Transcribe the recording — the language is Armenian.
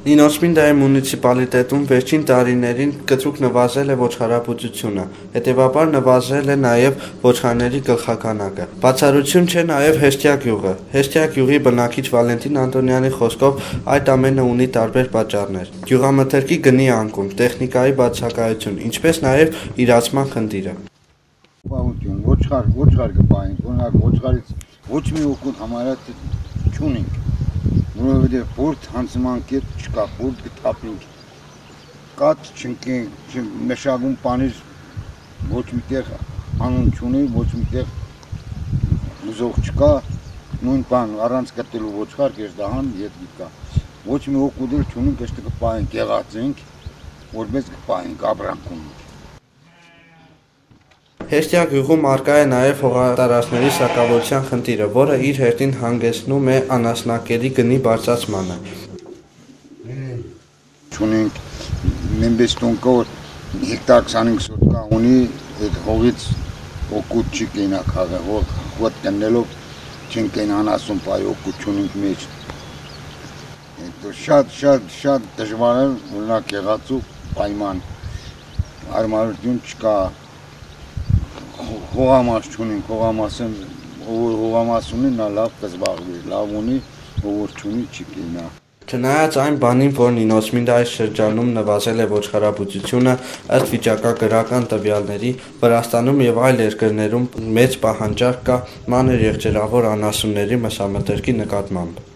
Նինոսմինդայի մունիցիպալիտետում վերջին տարիներին կտրուկ նվազել է ոչխարաբուծությունը, հետևաբար նվազել է նաև ոչխարների գլխաքանակը։ Բացառություն չէ նաև Հեստյա գյուղը։ Հեստյա գյուղի բնակիչ Վալենտին Անտոնյանի խոսքով այդ ամենը ունի տարբեր պատճառներ։ Գյուղամթերքի գնի անկում, տեխնիկայի բացակայություն, ինչպես նաև իրացման խնդիրը։ ոչխար, ոչխար կպահենք, օրինակ ոչխարից ոչ մի օգուտ համարյա չունենք որովհետև բուրդ հանցման կետ չկա, բուրդ գտապինք, կատ չնկենք, մշագում պանիր ոչ միտեղ անուն չունի, ոչ միտեղ լուզող չկա, նույն բան առանց կտելու ոչխար կերդահան ետ կա։ Ոչ մի օգուտ էլ չունենք, ըստ կպահենք, եղածենք, որպես կպահենք ապրանքում։ Հեստյա գյուղում արկա է նաև հողատարածքների սակավության խնդիրը, որը իր հերթին հանգեցնում է անասնակերի գնի բարձրացմանը։ Չունենք նույնպես տոնկա որ հեկտար 25 սոտկա ունի, այդ հողից օգուտ չի կենա քաղը, հող հոտ տնելով չեն կեն անասում պայ օգուտ չունենք մեջ։ շատ շատ շատ դժվար է օրինակ եղածու պայման արմարություն չկա հողամաս չունենք, հողամասն ով հողամաս ունի, նա լավ կզբաղվի, լավ ունի, ով չունի չի կինա։ Չնայած այն բանին, որ Նինոսմինդայի շրջանում նվազել է ոչխարաբուծությունը, ըստ վիճակագրական տվյալների, Վրաստանում եւ այլ երկրներում մեծ պահանջարկ կա մանր եղջերավոր անասունների մսամթերքի նկատմամբ։